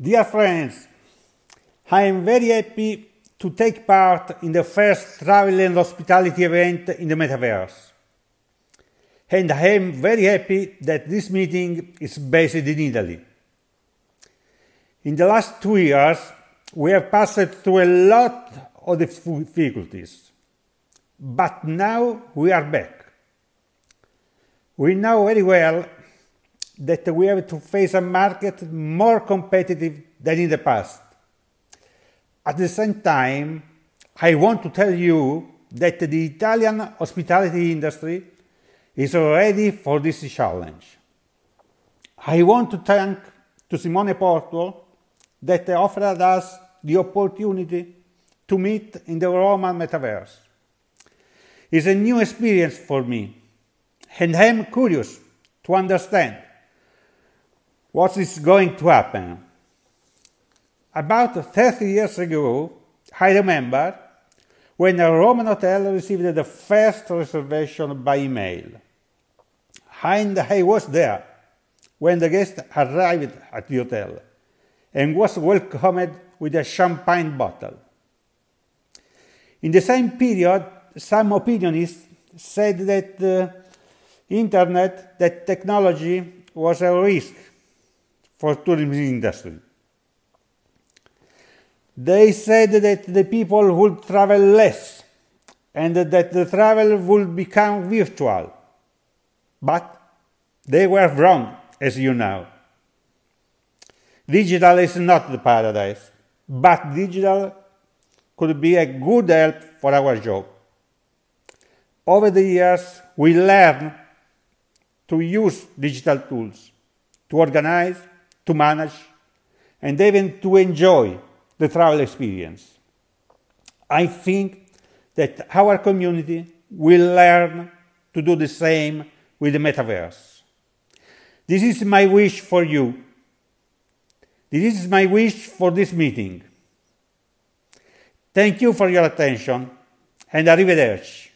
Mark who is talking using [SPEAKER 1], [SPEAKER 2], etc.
[SPEAKER 1] Dear friends, I am very happy to take part in the first travel and hospitality event in the metaverse. And I am very happy that this meeting is based in Italy. In the last two years, we have passed through a lot of difficulties. But now we are back. We know very well that we have to face a market more competitive than in the past. At the same time, I want to tell you that the Italian hospitality industry is ready for this challenge. I want to thank to Simone Puorto that offered us the opportunity to meet in the Roman metaverse. It's a new experience for me, and I am curious to understand what is going to happen. About 30 years ago, I remember when a Roman hotel received the first reservation by email. And I was there when the guest arrived at the hotel and was welcomed with a champagne bottle. In the same period, some opinionists said that the internet, that technology was a risk for tourism industry. They said that the people would travel less and that the travel would become virtual. But they were wrong, as you know. Digital is not the paradise, but digital could be a good help for our job. Over the years, we learned to use digital tools to organize, to manage, and even to enjoy the travel experience. I think that our community will learn to do the same with the metaverse. This is my wish for you. This is my wish for this meeting. Thank you for your attention and arrivederci.